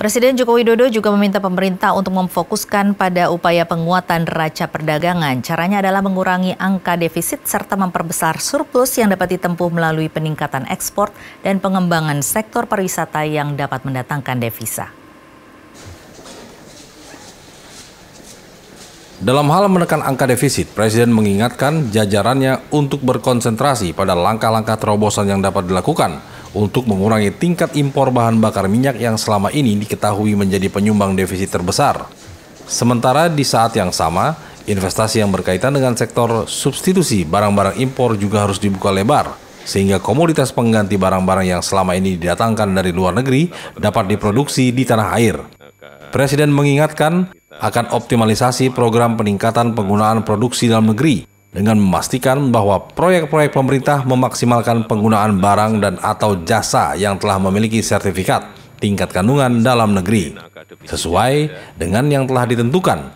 Presiden Joko Widodo juga meminta pemerintah untuk memfokuskan pada upaya penguatan neraca perdagangan. Caranya adalah mengurangi angka defisit serta memperbesar surplus yang dapat ditempuh melalui peningkatan ekspor dan pengembangan sektor pariwisata yang dapat mendatangkan devisa. Dalam hal menekan angka defisit, Presiden mengingatkan jajarannya untuk berkonsentrasi pada langkah-langkah terobosan yang dapat dilakukan untuk mengurangi tingkat impor bahan bakar minyak yang selama ini diketahui menjadi penyumbang defisit terbesar. Sementara di saat yang sama, investasi yang berkaitan dengan sektor substitusi barang-barang impor juga harus dibuka lebar, sehingga komoditas pengganti barang-barang yang selama ini didatangkan dari luar negeri dapat diproduksi di tanah air. Presiden mengingatkan akan optimalisasi program peningkatan penggunaan produksi dalam negeri dengan memastikan bahwa proyek-proyek pemerintah memaksimalkan penggunaan barang dan atau jasa yang telah memiliki sertifikat tingkat kandungan dalam negeri sesuai dengan yang telah ditentukan.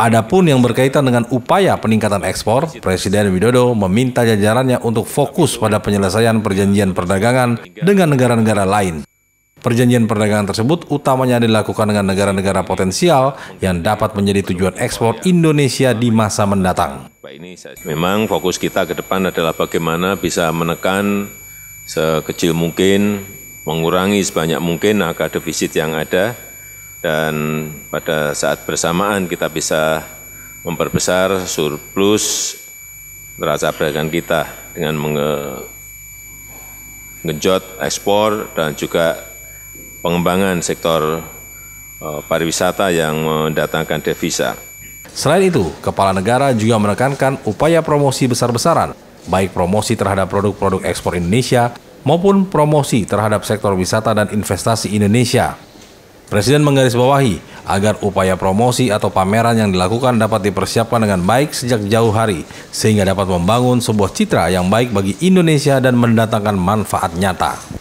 Adapun yang berkaitan dengan upaya peningkatan ekspor, Presiden Widodo meminta jajarannya untuk fokus pada penyelesaian perjanjian perdagangan dengan negara-negara lain Perjanjian perdagangan tersebut utamanya dilakukan dengan negara-negara potensial yang dapat menjadi tujuan ekspor Indonesia di masa mendatang. Memang fokus kita ke depan adalah bagaimana bisa menekan sekecil mungkin, mengurangi sebanyak mungkin angka defisit yang ada, dan pada saat bersamaan kita bisa memperbesar surplus neraca perdagangan kita dengan mengejot ekspor dan juga pengembangan sektor eh, pariwisata yang mendatangkan devisa. Selain itu, Kepala Negara juga menekankan upaya promosi besar-besaran, baik promosi terhadap produk-produk ekspor Indonesia maupun promosi terhadap sektor wisata dan investasi Indonesia. Presiden menggarisbawahi agar upaya promosi atau pameran yang dilakukan dapat dipersiapkan dengan baik sejak jauh hari, sehingga dapat membangun sebuah citra yang baik bagi Indonesia dan mendatangkan manfaat nyata.